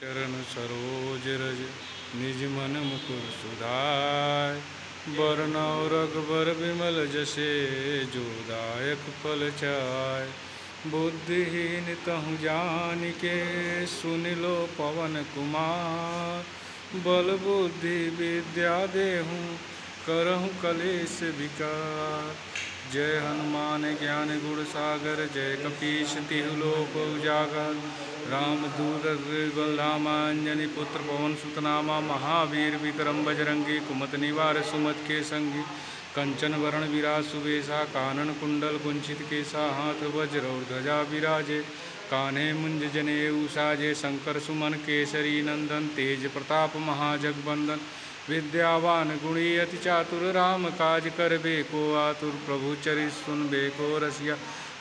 चरण सरोज रज, निज मन मुकुर सुधाय। बरनौ रघुबर विमल जसे, जो दायक फल चाय। बुद्धिहीन तहु जान के सुन लो पवन कुमार। बल बुद्धि विद्या देहूँ, करहु कलेश विकार। जय हनुमान ज्ञान गुण सागर, जय कपीश तिहु लोक उजागर। राम दूत रामांजनी पुत्र पवन सुत नामा महावीर विक्रम बजरंगी, कुमत निवार सुमत के संगी कंचन वरण विराज सुवेशा कानन कुंडल कुंचित केसा, हाथ वज्र और ध्वजा विराजे। कान्हे मुंज जने उसाजे शंकर सुमन केसरी नंदन, तेज प्रताप महाजगबंदन। विद्यावान गुणी अति चातुर राम काज करबे को आतुर प्रभु चरित सुनबे को रसिया।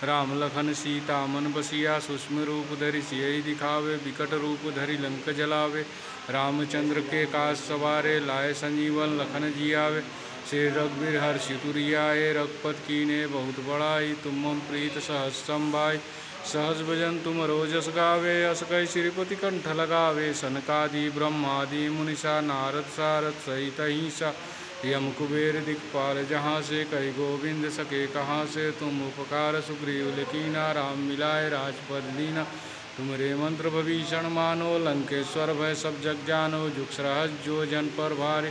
राम लखन सीता मन बसिया सूक्ष्म रूप धरि सियहि दिखावे विकट रूप धरि लंक जलावे। रामचंद्र के काज सवारे, लाए संजीवन लखन जियावे। श्री रघुवीर हर्षि तुरियाए रघुपत कीने बहुत बड़ाई, तुम प्रीत सहज संभाई सहज भजन तुम रोजस गावे, अस कई श्रीपति कंठ लगावे। सनकादि, ब्रह्मादि, मुनिषा, नारद, सारद, सहित हिंसा यम कुबेर दिखपाल जहाँ से कई गोविंद सके, कहाँ से तुम उपकार। सुग्रीव लिखीना, राम मिलाए, राजपद दीना तुमरे मंत्र भीषण मानो, लंकेश्वर भय सब जग जानो। जुग जो जन पर भारी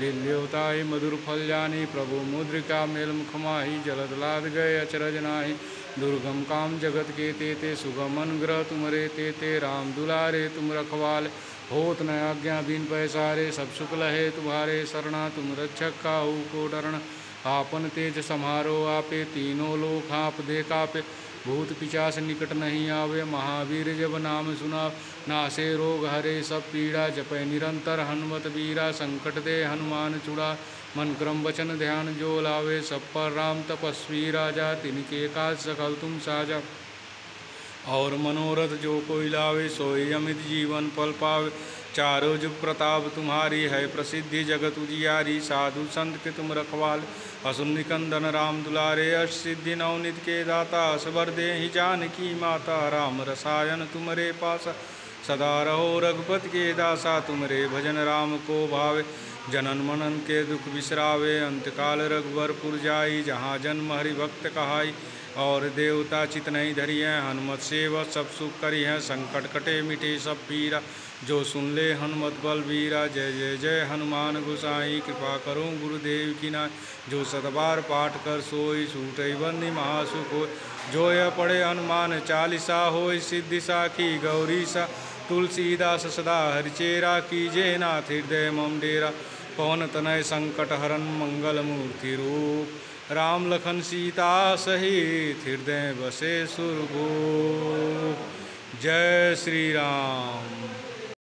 लील्योताई मधुर फल जानी। प्रभु मुद्रिका मेल मुखमाही जलद लाद गए अचरज नाही। दुर्गम काम जगत के ते ते सुगम अनुग्रह तुमरे ते ते। राम दुलारे तुम रखवाल, होत न आज्ञा बिन पैसारे। सब शुक्ल है तुम्हारे शरणा तुम रक्षक काहू को डरण आपन तेज समारोह आपे, तीनों लोक आप दे कापे। भूत पिचास निकट नहीं आवे, महावीर जब नाम सुना, नासे रोग हरे, सब पीड़ा जपय निरंतर हनुमत वीरा, संकट दे हनुमान चुड़ा मन क्रम वचन ध्यान जो लावे, सब पर राम तपस्वी राजा, तिनके काज सकल तुम साजा। और मनोरथ जो कोई लावे, सोई अमित जीवन पल पावे। चारो जुग प्रताप तुम्हारी है प्रसिद्धि, जगत उजियारी, साधु संत के तुम रखवाल। असुन निकंदन राम दुलारे अश सिद्धि नवनित के दाता। सबर दे ही जान की माता, राम रसायन तुमरे पास। सदा रहो रघुपत के दासा, तुमरे भजन राम को भावे। जनन मनन के दुख बिसरावे, अंतकाल रघुवरपुर जाई, जहाँ जन्म हरि भक्त कहाई। और देवता चित नहीं धरी है हनुमत सेव सब सुख करी है संकट कटे मिटे सब पीरा, जो सुन ले हनुमत बल वीरा। जय जय जय हनुमान गोसाई, कृपा करो गुरुदेव की ना जो सतबार पाठ कर सोई सूट बंदी महासुख हो जो यह पढ़े हनुमान चालीसा हो सिद्धि साखी गौरी सा तुलसीदास सदा हरिचेरा, कीजे नाथ हृदय मम डेरा। पवन तनय संकट हरण मंगल मूर्ति रूप। राम लखन सीता सहित हृदय बसे सुरभूप। जय श्री राम।